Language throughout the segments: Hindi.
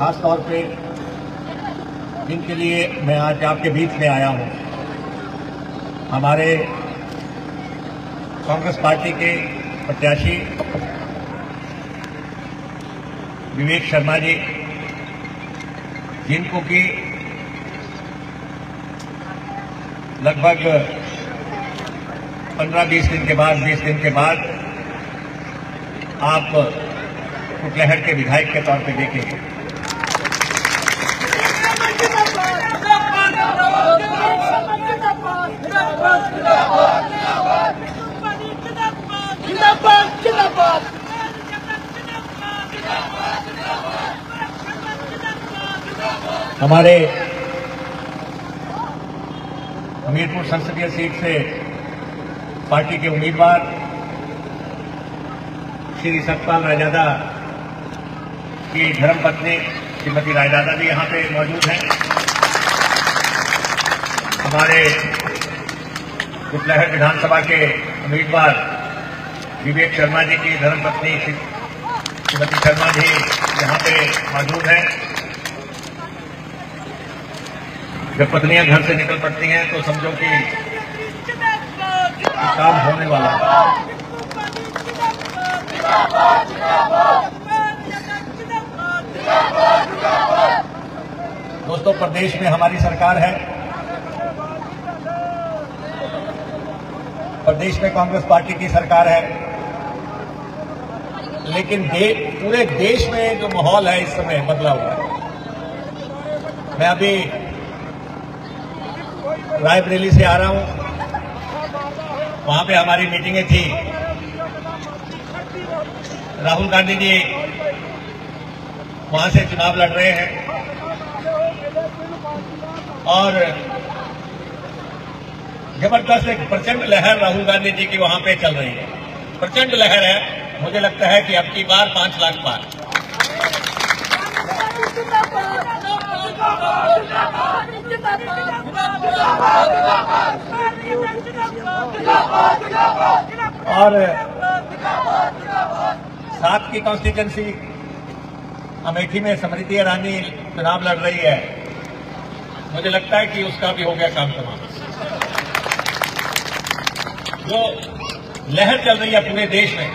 खास तौर पे जिनके लिए मैं आज आपके बीच में आया हूँ। हमारे कांग्रेस पार्टी के प्रत्याशी विवेक शर्मा जी, जिनको कि लगभग 15-20 दिन के बाद 20 दिन के बाद आप कुटलहट के विधायक के तौर पे देखेंगे। हमारे हमीरपुर संसदीय सीट से पार्टी के उम्मीदवार श्री सतपाल रायजादा की धर्मपत्नी श्रीमती रायजादा भी यहाँ पे मौजूद हैं। हमारे कुटलहर विधानसभा के उम्मीदवार विवेक शर्मा जी की धर्मपत्नी श्रीमती शर्मा जी यहाँ पे मौजूद हैं। जब पत्नियाँ घर से निकल पड़ती हैं तो समझो कि काम होने वाला दोस्तों प्रदेश में हमारी सरकार है। प्रदेश में कांग्रेस पार्टी की सरकार है। लेकिन दे, पूरे देश में जो माहौल है इस समय बदला हुआ है। मैं अभी रायबरेली से आ रहा हूँ। वहाँ पे हमारी मीटिंगें थी। राहुल गांधी जी, वहाँ से चुनाव लड़ रहे हैं। और ज़बरदस्त एक प्रचंड लहर राहुल गांधी जी की वहाँ पे चल रही है। प्रचंड लहर है। मुझे लगता है कि अब की बार पाँच लाख पार। और सात की कॉन्स्टिट्यूंसी अमेठी में स्मृति ईरानी चुनाव लड़ रही है। मुझे लगता है कि उसका भी हो गया काम तमाम। जो लहर चल रही है पूरे देश में।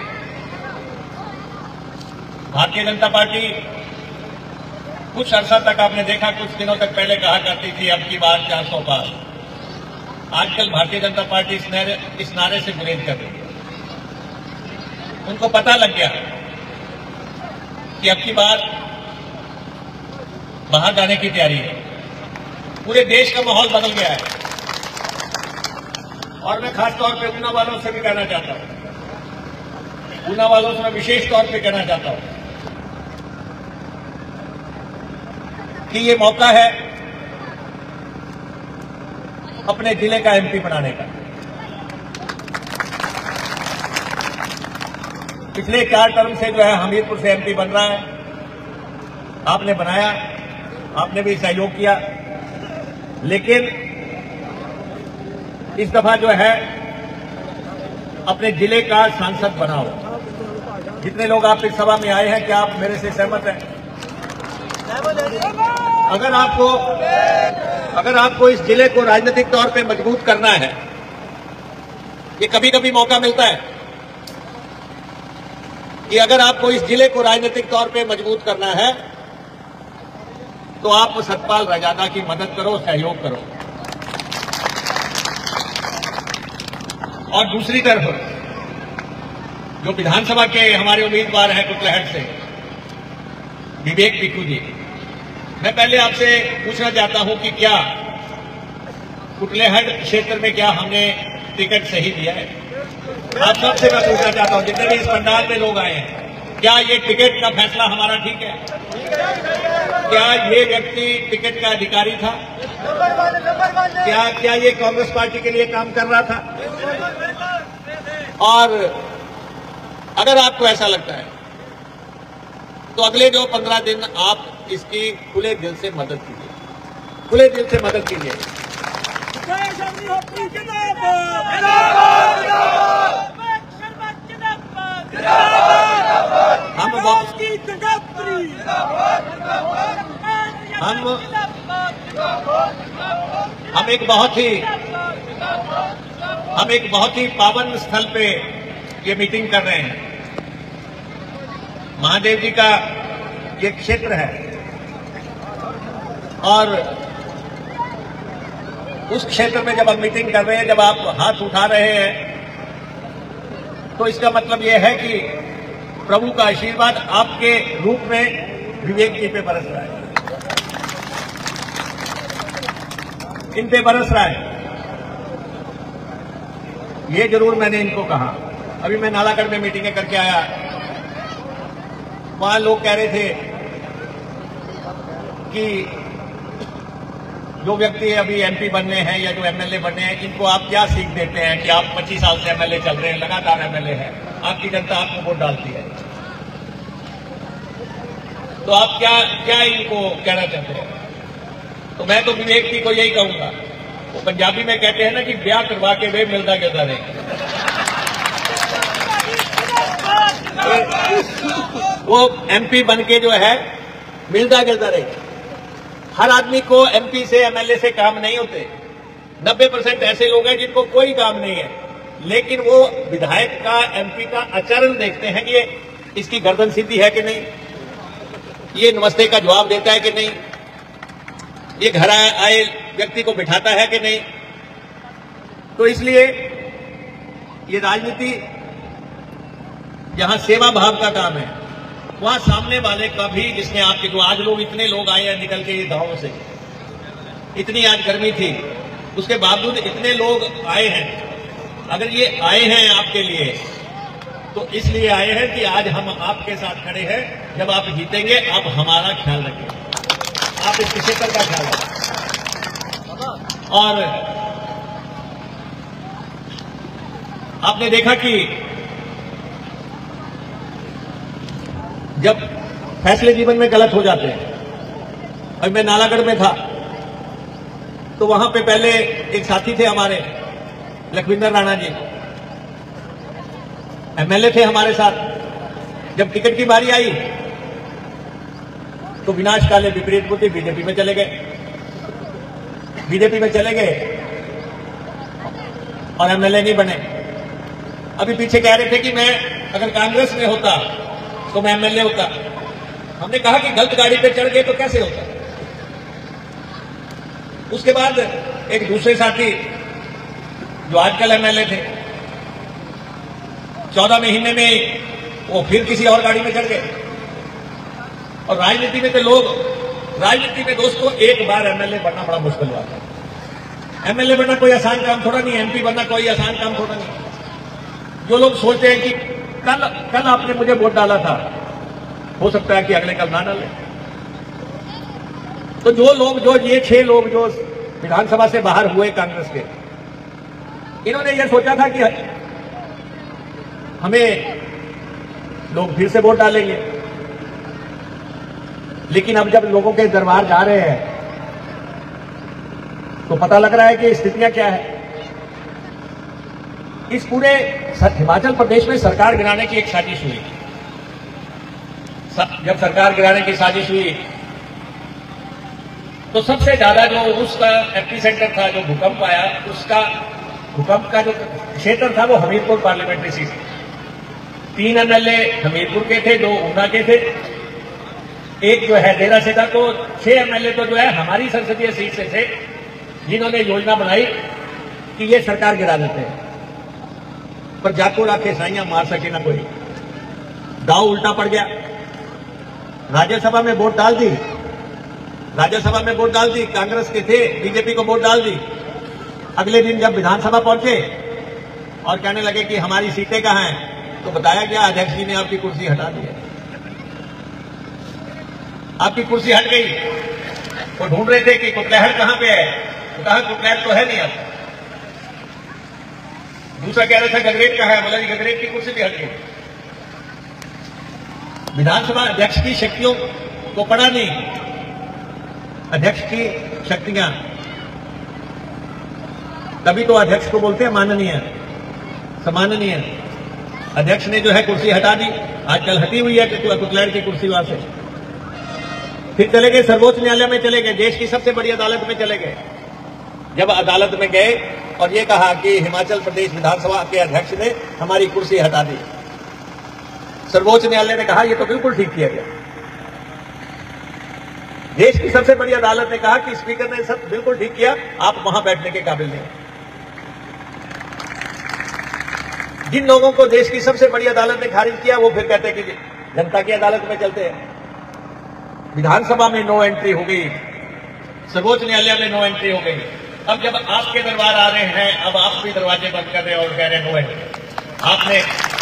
भारतीय जनता पार्टी कुछ अरसा तक आपने देखा कुछ दिनों तक पहले कहा करती थी अब की बार चार सौ पार आजकल भारतीय जनता पार्टी इस नारे, इस नारे से गुरेज कर रही है। उनको पता लग गया कि अब की बार बाहर जाने की तैयारी है। पूरे देश का माहौल बदल गया है। और मैं खास तौर पे ऊना वालों से भी कहना चाहता हूँ। ऊना वालों से मैं विशेष तौर पे कहना चाहता हूँ। कि ये मौका है अपने ज़िले का एमपी बनाने का। पिछले चार टर्म से जो है हमीरपुर से एमपी बन रहा है। आपने बनाया, आपने भी सहयोग किया। लेकिन इस दफ़ा जो है अपने ज़िले का सांसद बनाओ। जितने लोग आप इस सभा में आए हैं, क्या आप मेरे से सहमत हैं? अगर आपको अगर आपको इस ज़िले को राजनीतिक तौर पे मज़बूत करना है, ये कभी कभी मौका मिलता है कि अगर आपको इस ज़िले को राजनीतिक तौर पे मज़बूत करना है तो आप सतपाल रजादा की मदद करो, सहयोग करो। और दूसरी तरफ़, जो विधानसभा के हमारे उम्मीदवार हैं कुटलहट से, विवेक पिकू जी। मैं पहले आपसे पूछना चाहता हूँ कि क्या कुटलेहट क्षेत्र में क्या हमने टिकट सही दिया है? आप सबसे मैं पूछना चाहता हूँ, जितने भी इस पंडाल में लोग आए हैं, क्या ये टिकट का फैसला हमारा ठीक है? क्या ये व्यक्ति टिकट का अधिकारी था? क्या क्या ये कांग्रेस पार्टी के लिए काम कर रहा था? और अगर आपको ऐसा लगता है तो अगले जो पंद्रह दिन आप इसकी खुले दिल से मदद कीजिए। खुले दिल से मदद कीजिए। हम हम हम एक बहुत ही हम एक बहुत ही पावन स्थल पे ये मीटिंग कर रहे हैं। महादेव जी का ये क्षेत्र है। और उस क्षेत्र में जब आप मीटिंग कर रहे हैं, जब आप हाथ उठा रहे हैं तो इसका मतलब यह है कि प्रभु का आशीर्वाद आपके रूप में विवेक जी पे बरस रहा है। इन पे बरस रहा है। ये ज़रूर मैंने इनको कहा। अभी मैं नालागढ़ में मीटिंगें करके आया। वहाँ लोग कह रहे थे कि जो व्यक्ति अभी एमपी बनने हैं या जो एमएलए बनने हैं, इनको आप क्या सीख देते हैं कि आप 25 साल से एमएलए चल रहे हैं, लगातार एमएलए हैं? आपकी जनता आपको वोट डालती है। तो आप क्या क्या इनको कहना चाहते हैं? तो मैं तो विवेक जी को यही कहूँगा। वो तो पंजाबी में कहते हैं ना कि ब्याह करवा के वे मिलता गिरता नहीं वो एमपी बन के जो है, मिलता गिरता रहे। हर आदमी को एमपी से एमएलए से काम नहीं होते। नब्बे परसेंट ऐसे लोग हैं जिनको कोई काम नहीं है। लेकिन वो विधायक का एमपी का आचरण देखते हैं कि ये इसकी गर्दन सीधी है कि नहीं? ये नमस्ते का जवाब देता है कि नहीं? ये घर आए व्यक्ति को बिठाता है कि नहीं? तो इसलिए ये राजनीति यहाँ सेवा भाव का काम है। वहाँ सामने वाले का भी, जिसने आपके जो आज लोग इतने लोग आए हैं निकल के गाँव से। इतनी आज गर्मी थी। उसके बावजूद इतने लोग आए हैं। अगर ये आए हैं आपके लिए तो इसलिए आए हैं कि आज हम आपके साथ खड़े हैं। जब आप जीतेंगे, आप हमारा ख्याल रखें। आप इस क्षेत्र का ख्याल रखें? और आपने देखा कि जब फैसले जीवन में गलत हो जाते हैं, और मैं नालागढ़ में था तो वहाँ पे पहले एक साथी थे हमारे, लखविंदर राणा जी। एमएलए थे हमारे साथ। जब टिकट की बारी आई तो विनाश काले विपरीत बुद्धि बीजेपी में चले गए। बीजेपी में चले गए, और एमएलए नहीं बने। अभी पीछे कह रहे थे कि मैं अगर कांग्रेस में होता तो मैं एमएलए होता। हमने कहा कि गलत गाड़ी पे चढ़ गए तो कैसे होता? उसके बाद एक दूसरे साथी जो आजकल एमएलए थे, चौदह महीने में वो फिर किसी और गाड़ी में चढ़ गए। और राजनीति में तो लोग, राजनीति में दोस्तों एक बार एमएलए बनना बड़ा मुश्किल हुआ था। एमएलए बनना कोई आसान काम थोड़ा नहीं एमपी बनना कोई आसान काम थोड़ा नहीं। जो लोग सोचते हैं कि कल कल आपने मुझे वोट डाला था। हो सकता है कि अगले कल ना डाले। तो जो लोग, जो ये छह लोग जो विधानसभा से बाहर हुए कांग्रेस के, इन्होंने ये सोचा था कि हमें लोग फिर से वोट डालेंगे। लेकिन अब जब लोगों के दरबार जा रहे हैं तो पता लग रहा है कि स्थितियाँ क्या है। इस पूरे हिमाचल प्रदेश में सरकार गिराने की एक साजिश हुई। जब सरकार गिराने की साजिश हुई तो सबसे ज़्यादा जो उसका एपी सेंटर था, जो भूकंप आया, उसका भूकंप का जो क्षेत्र था, वो हमीरपुर पार्लियामेंट्री सीट। तीन एमएलए हमीरपुर के थे, दो ऊना के थे। एक जो है डेरा से था तो छह एमएलए तो जो है हमारी संसदीय सीट से थे, जिन्होंने योजना बनाई कि ये सरकार गिरा देते हैं। पर जाको राखे साइया मार सके ना कोई। दाव उल्टा पड़ गया। राज्यसभा में वोट डाल दी। राज्यसभा में वोट डाल दी। कांग्रेस के थे, बीजेपी को वोट डाल दी। अगले दिन जब विधानसभा पहुँचे और कहने लगे कि हमारी सीटें कहाँ हैं तो बताया गया अध्यक्ष जी ने आपकी कुर्सी हटा दी है। आपकी कुर्सी हट गई। वो ढूंढ रहे थे कि कुटलहर कहाँ पे है? कहा कुटलहर तो है नहीं आपका दूसरा कह रहा था, गगरेट का है, बोला जी, गगरेट की कुर्सी भी हट गई विधानसभा अध्यक्ष की शक्तियों को पढ़ा नहीं। अध्यक्ष की शक्तियाँ। तभी तो अध्यक्ष को बोलते हैं, माननीय। सम्माननीय अध्यक्ष ने जो है कुर्सी हटा दी। आजकल हटी हुई है कुतलैंड की कुर्सी वहाँ से। फिर चले गए, सर्वोच्च न्यायालय में चले गए, देश की सबसे बड़ी अदालत में चले गए। जब अदालत में गए और ये कहा कि हिमाचल प्रदेश विधानसभा के अध्यक्ष ने हमारी कुर्सी हटा दी। सर्वोच्च न्यायालय ने कहा यह तो बिल्कुल ठीक किया गया। देश की सबसे बड़ी अदालत ने कहा कि स्पीकर ने सब बिल्कुल ठीक किया, आप वहाँ बैठने के काबिल नहीं जिन लोगों को देश की सबसे बड़ी अदालत ने खारिज किया, वो फिर कहते हैं कि जनता की अदालत में चलते हैं। विधानसभा में नो एंट्री हो गई सर्वोच्च न्यायालय में नो एंट्री हो गई। अब जब आपके दरबार आ रहे हैं, अब आप भी दरवाजे बंद कर रहे हैं और कह रहे हैं आपने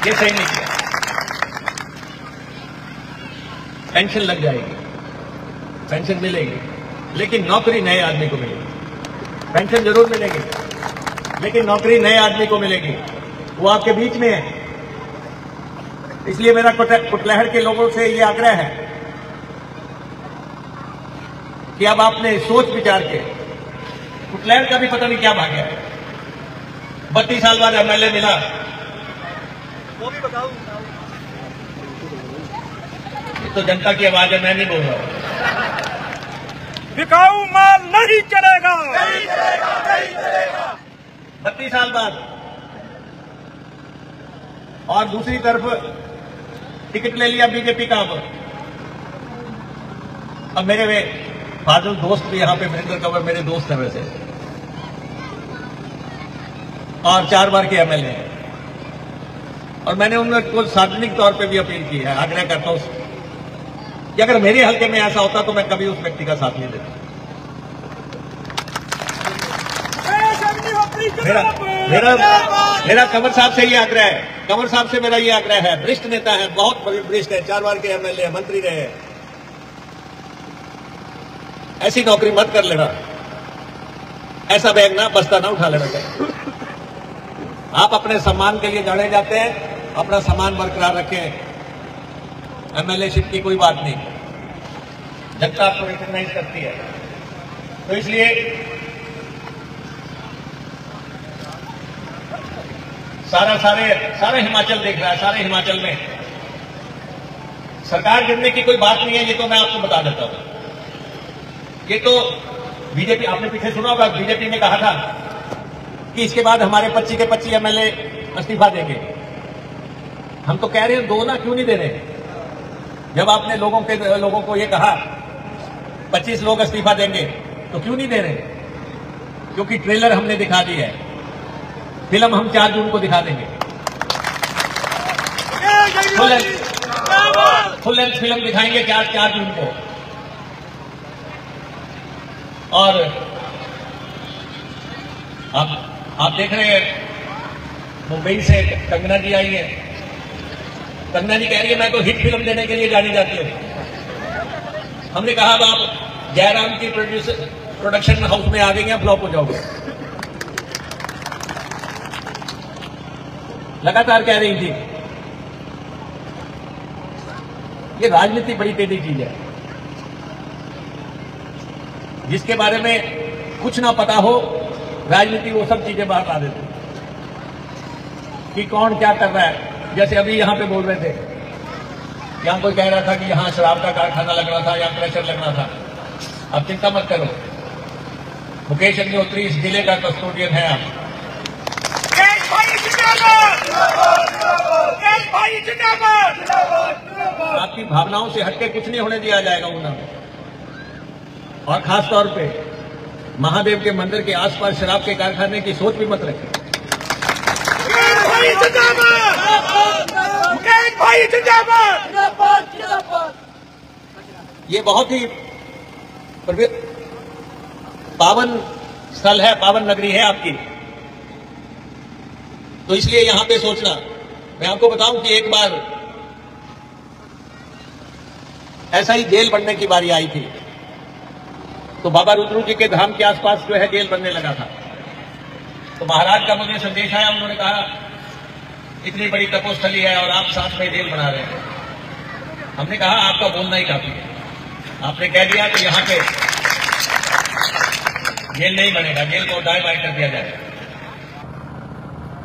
ये सही नहीं किया। पेंशन लग जाएगी, पेंशन मिलेगी, लेकिन नौकरी नए आदमी को मिलेगी। पेंशन ज़रूर मिलेगी, लेकिन नौकरी नए आदमी को मिलेगी। वो आपके बीच में है। इसलिए मेरा कुट- कुटलहर के लोगों से ये आग्रह है कि अब आपने सोच विचार के कुटलहर का भी पता नहीं क्या भाग्य है बत्तीस साल बाद एमएलए मिला। वो भी बताओ। ये तो जनता की आवाज़ है मैं नहीं बोल रहा हूँ। बिकाऊ माल नहीं चलेगा। नहीं चलेगा नहीं चलेगा। बत्तीस साल बाद। और दूसरी तरफ़ टिकट ले लिया बीजेपी का अब। अब मेरे वे फाजल दोस्त भी यहाँ पे महेंद्र कंवर मेरे दोस्त हैं वैसे। और चार बार के एमएलए हैं और मैंने उनको सार्वजनिक तौर पे भी अपील की है, आग्रह करता हूँ कि अगर मेरे हल्के में ऐसा होता तो मैं कभी उस व्यक्ति का साथ नहीं देता। मेरा मेरा मेरा कंवर साहब से ये आग्रह है, कंवर साहब से मेरा ये आग्रह है, वरिष्ठ नेता है, बहुत बड़े वरिष्ठ है, चार बार के एमएलए मंत्री रहे हैं। ऐसी नौकरी मत कर लेना, ऐसा बैग ना, बस्ता ना उठा लेना चाहिए। आप अपने सम्मान के लिए जाने जाते हैं, अपना सम्मान बरकरार रखें। एमएलए शिप की कोई बात नहीं। जनता आपको रिकॉग्नाइज करती है। तो इसलिए सारा सारे, सारा हिमाचल देख रहा है, सारे हिमाचल में। सरकार गिरने की कोई बात नहीं है, ये तो मैं आपको बता देता हूँ। ये तो बीजेपी, आपने पीछे सुना होगा, बीजेपी ने कहा था कि इसके बाद हमारे 25 के 25 एमएलए इस्तीफा देंगे। हम तो कह रहे हैं दो ना क्यों नहीं दे रहे? जब आपने लोगों के, लोगों को ये कहा 25 लोग इस्तीफा देंगे तो क्यों नहीं दे रहे? क्योंकि ट्रेलर हमने दिखा दी है। फ़िल्म हम चार जून को दिखा देंगे। फुल लेंथ फुल फ़िल्म दिखाएँगे चार चार जून को। और आप आप देख रहे हैं, मुंबई से कंगना जी आई है। कंगना जी कह रही है, मैं तो हिट फ़िल्म देने के लिए जानी जाती हूँ। हमने कहा, अब आप जयराम की प्रोड्यूसर प्रोडक्शन हाउस में आ गई हैं फ्लॉप हो जाओगे। लगातार कह रही थी, ये राजनीति बड़ी टेढ़ी चीज़ है, जिसके बारे में कुछ ना पता हो राजनीति वो सब चीज़ें बाहर ला देते कि कौन क्या कर रहा है? जैसे अभी यहाँ पे बोल रहे थे यहाँ कोई कह रहा था कि यहाँ शराब का कारखाना लग रहा था या प्रेशर लग रहा था। अब चिंता मत करो। मुकेश अग्निहोत्री इस ज़िले का कस्टोडियन है आप। आपकी भावनाओं से हटके कुछ नहीं होने दिया जाएगा में और खास तौर पे महादेव के मंदिर के आसपास शराब के कारखाने की सोच भी मत रखें। ये बहुत ही पावन स्थल है, पावन नगरी है आपकी। तो इसलिए यहाँ पे सोचना। मैं आपको बताऊँ कि एक बार ऐसा ही जेल बनने की बारी आई थी। तो बाबा रुद्रू जी के धाम के आसपास जो है जेल बनने लगा था। तो महाराज का मुझे संदेश आया, उन्होंने कहा, इतनी बड़ी तपोस्थली है और आप साथ में जेल बना रहे हैं। हमने कहा, आपका बोलना ही काफ़ी है। आपने कह दिया कि यहाँ पे जेल नहीं बनेगा, जेल को दाएँ बाएँ कर दिया जाएगा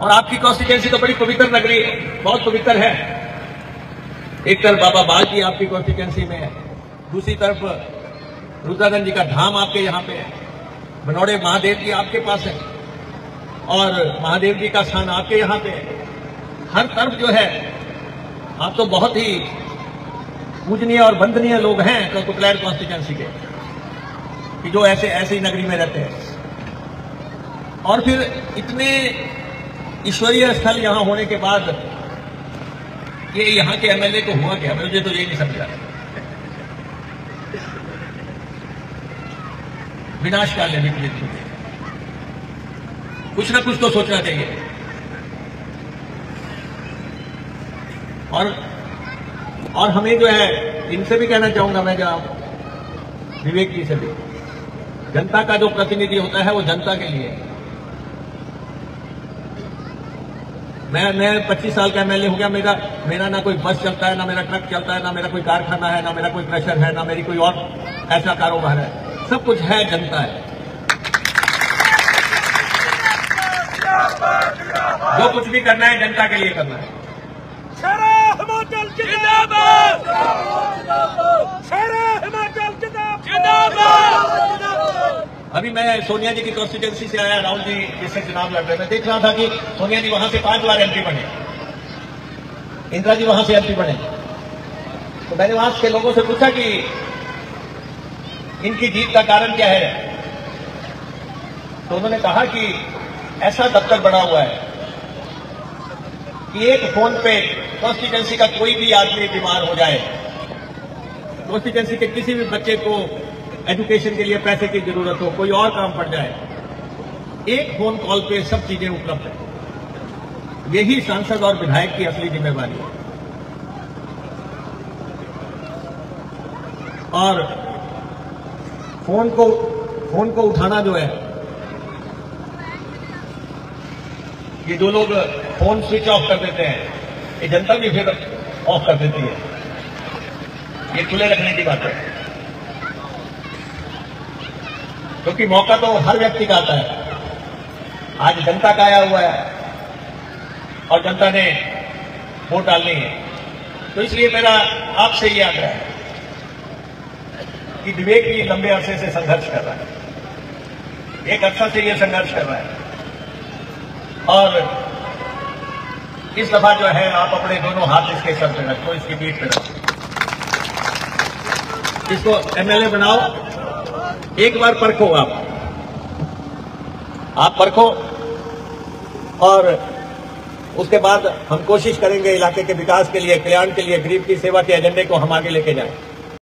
और आपकी कॉन्स्टिट्यूंसी तो बड़ी पवित्र नगरी है, बहुत पवित्र है। एक तरफ़ बाबा बाल जी आपकी कॉन्स्टिट्यूंसी में है, दूसरी तरफ़ रुद्रागंज जी का धाम आपके यहाँ पे है। बनौड़े महादेव जी आपके पास है। और महादेव जी का स्थान आपके यहाँ पे है। हर तरफ़ जो है, आप तो बहुत ही पूजनीय और वंदनीय लोग हैं कुतलैर कॉन्स्टिट्यूंसी के, कि जो ऐसे, ऐसी नगरी में रहते हैं। और फिर इतने ईश्वरीय स्थल यहाँ होने के बाद ये यहाँ के एमएलए को हुआ क्या? मुझे तो ये नहीं समझा विनाशकाल विपरीत होते कुछ ना कुछ तो सोचना चाहिए। और और हमें जो है, इनसे भी कहना चाहूँगा मैं जो विवेक जी से भी। जनता का जो प्रतिनिधि होता है, वो जनता के लिए मैं मैं 25 साल का एमएलए हो गया, मेरा मेरा ना कोई बस चलता है, ना मेरा ट्रक चलता है, ना मेरा कोई कारखाना है, ना मेरा कोई प्रेशर है, ना मेरी कोई और ऐसा कारोबार है। सब कुछ है जनता है। जो कुछ भी करना है जनता के लिए करना है। हिमाचल हिमाचल अभी मैं सोनिया जी की कॉन्स्टिट्यूंसी से आया, राहुल जी जिससे चुनाव लड़ रहे मैं देख रहा था कि सोनिया जी वहाँ से पाँच बार एमपी बने। इंदिरा जी वहाँ से एमपी बने। तो मैंने वहाँ के लोगों से पूछा कि इनकी जीत का कारण क्या है? तो उन्होंने कहा कि ऐसा दफ्तर बना हुआ है कि एक फ़ोन पे कॉन्स्टिट्यूंसी का कोई भी आदमी बीमार हो जाए। कॉन्स्टिट्यूंसी के किसी भी बच्चे को एजुकेशन के लिए पैसे की ज़रूरत हो, कोई और काम पड़ जाए, एक फ़ोन कॉल पे सब चीज़ें उपलब्ध है। यही सांसद और विधायक की असली जिम्मेवारी है। और फ़ोन को फ़ोन को उठाना जो है। ये जो लोग फ़ोन स्विच ऑफ़ कर देते हैं, ये जनता भी फिर ऑफ़ कर देती है। ये खुले रखने की बात है। क्योंकि तो मौका तो हर व्यक्ति का आता है। आज जनता का आया हुआ है और जनता ने वोट डालनी है। तो इसलिए मेरा आपसे ये आग्रह है। कि विवेक भी लंबे अरसे से संघर्ष कर रहा है। एक अरसा से यह संघर्ष कर रहा है। और इस दफ़ा जो है, आप अपने दोनों हाथ इसके सर पे रखो, इसकी पीठ पे रखो। इसको एमएलए बनाओ। एक बार परखो आप। आप परखो और उसके बाद हम कोशिश करेंगे इलाके के विकास के लिए, कल्याण के लिए, गरीब की सेवा के एजेंडे को हम आगे लेके जाएँ।